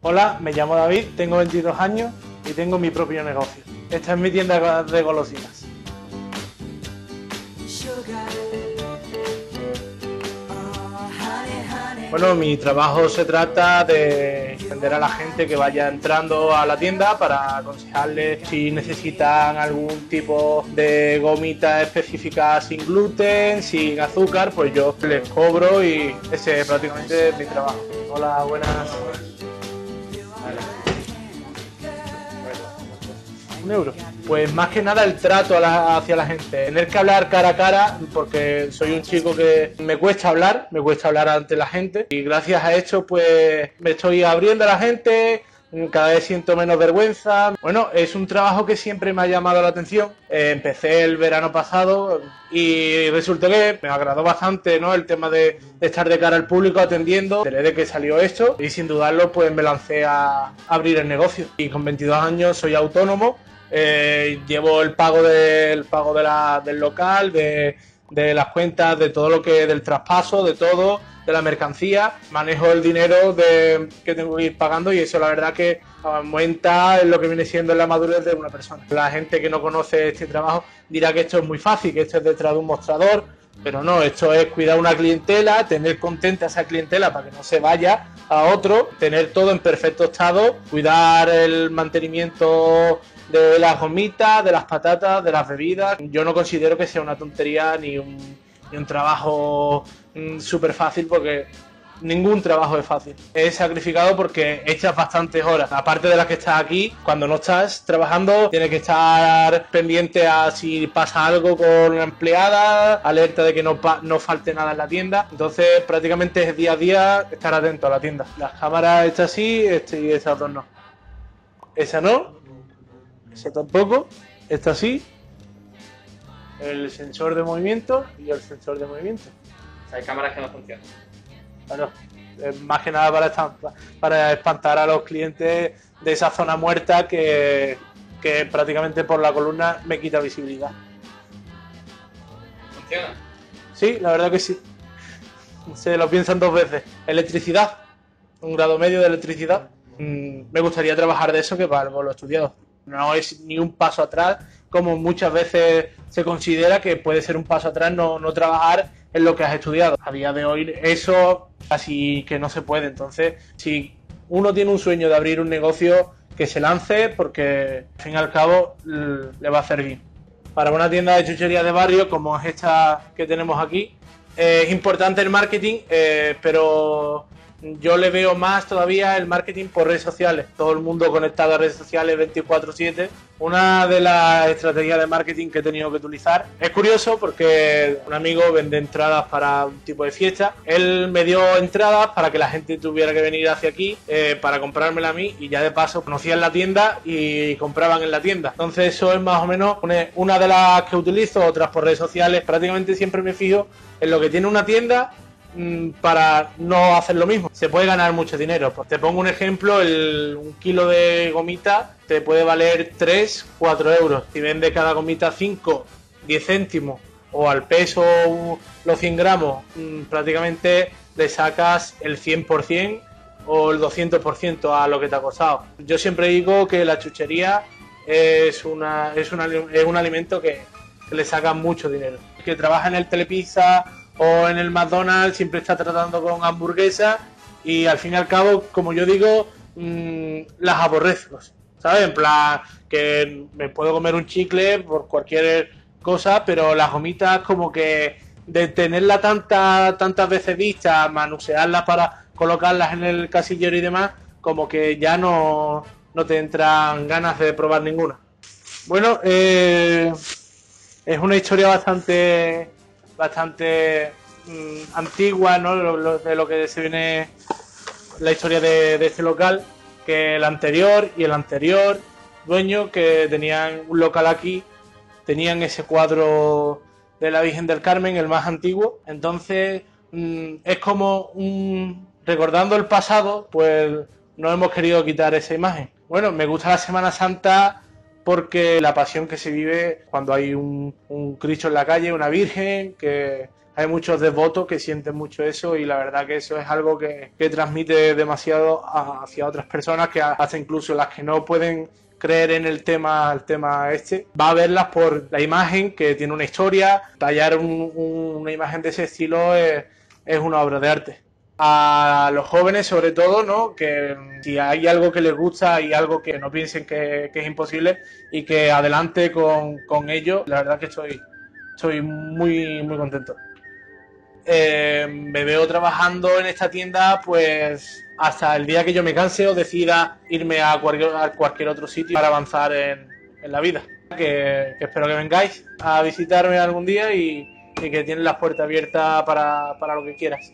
Hola, me llamo David, tengo 22 años y tengo mi propio negocio. Esta es mi tienda de golosinas. Bueno, mi trabajo se trata de entender a la gente que vaya entrando a la tienda para aconsejarles si necesitan algún tipo de gomita específica sin gluten, sin azúcar, pues yo les cobro y ese es prácticamente mi trabajo. Hola, buenas. Un euro. Pues más que nada el trato hacia la gente. Tener que hablar cara a cara, porque soy un chico que me cuesta hablar, me cuesta hablar ante la gente. Y gracias a esto, pues me estoy abriendo a la gente, cada vez siento menos vergüenza. Bueno, es un trabajo que siempre me ha llamado la atención. Eh, empecé el verano pasado y resulta que me agradó bastante ¿no? el tema de, estar de cara al público atendiendo. Desde que salió esto y sin dudarlo pues me lancé a abrir el negocio. Y con 22 años soy autónomo eh, llevo el pago del pago de la, del local, de, las cuentas, de todo lo que, del traspaso, de todo, de la mercancía, manejo el dinero de, que tengo que ir pagando y eso la verdad que aumenta lo que viene siendo la madurez de una persona. La gente que no conoce este trabajo dirá que esto es muy fácil, que esto es detrás de un mostrador, pero no, esto es cuidar una clientela, tener contenta a esa clientela para que no se vaya a otro, tener todo en perfecto estado, cuidar el mantenimiento de las gomitas, de las patatas, de las bebidas. Yo no considero que sea una tontería ni un, trabajo mm, súper fácil porque ningún trabajo es fácil. Es sacrificado porque echas bastantes horas. Aparte de las que estás aquí, cuando no estás trabajando, tienes que estar pendiente a si pasa algo con la empleada, alerta de que no, no falte nada en la tienda. Entonces, prácticamente es día a día estar atento a la tienda. Las cámaras, esta sí, este y estas dos no. Esa no, ese tampoco. Está así. El sensor de movimiento y el sensor de movimiento. hay cámaras que no funcionan. Bueno, más que nada para, para espantar a los clientes de esa zona muerta que, que prácticamente por la columna me quita visibilidad. ¿Funciona? Sí, la verdad que sí. Se lo piensan dos veces. Electricidad, un grado medio de electricidad. Mm, me gustaría trabajar de eso que para lo estudiado no es ni un paso atrás, como muchas veces se considera que puede ser un paso atrás no, no trabajar en lo que has estudiado. A día de hoy eso casi que no se puede. Entonces, si uno tiene un sueño de abrir un negocio, que se lance porque al fin y al cabo le va a hacer bien. Para una tienda de chuchería de barrio como es esta que tenemos aquí, es importante el marketing, eh, pero yo le veo más todavía el marketing por redes sociales. Todo el mundo conectado a redes sociales 24/7. Una de las estrategias de marketing que he tenido que utilizar. Es curioso porque un amigo vende entradas para un tipo de fiesta. Él me dio entradas para que la gente tuviera que venir hacia aquí eh, para comprármela a mí y ya de paso conocían la tienda y compraban en la tienda. Entonces eso es más o menos una de las que utilizo, otras por redes sociales. Prácticamente siempre me fijo en lo que tiene una tienda para no hacer lo mismo. Se puede ganar mucho dinero. Pues te pongo un ejemplo, el, un kilo de gomita te puede valer 3, 4 euros. Si vende cada gomita 5, 10 céntimos o al peso los 100 gramos, mm, prácticamente le sacas el 100% o el 200% a lo que te ha costado. Yo siempre digo que la chuchería es, una, es, es un alimento que, que le saca mucho dinero. Que trabaja en el Telepizza o en el McDonald's siempre está tratando con hamburguesas y al fin y al cabo, como yo digo, mm, las aborrezco, ¿sabes? En plan, que me puedo comer un chicle por cualquier cosa, pero las gomitas como que de tenerla tanta, tantas veces vista, manusearlas para colocarlas en el casillero y demás, como que ya no, no te entran ganas de probar ninguna. Bueno, eh, es una historia bastante bastante mm, antigua, ¿no? de lo que se viene la historia de, este local, que el anterior y el anterior dueño que tenían un local aquí, tenían ese cuadro de la Virgen del Carmen, el más antiguo. Entonces, mm, es como un, recordando el pasado, pues no hemos querido quitar esa imagen. Bueno, me gusta la Semana Santa porque la pasión que se vive cuando hay un, Cristo en la calle, una Virgen, que hay muchos devotos que sienten mucho eso y la verdad que eso es algo que, transmite demasiado a- hacia otras personas que hasta incluso las que no pueden creer en el tema el tema este va a verlas por la imagen que tiene una historia. Tallar un- un- una imagen de ese estilo es, es una obra de arte a los jóvenes sobre todo, ¿no? Que mm, si hay algo que les gusta y algo que no piensen que, es imposible y que adelante con, con ello, la verdad que estoy, estoy muy, muy contento. Eh, me veo trabajando en esta tienda pues hasta el día que yo me canse o decida irme a cualquier, a cualquier otro sitio para avanzar en, en la vida. Que, que espero que vengáis a visitarme algún día y, y que tienen las puertas abiertas para, para lo que quieras.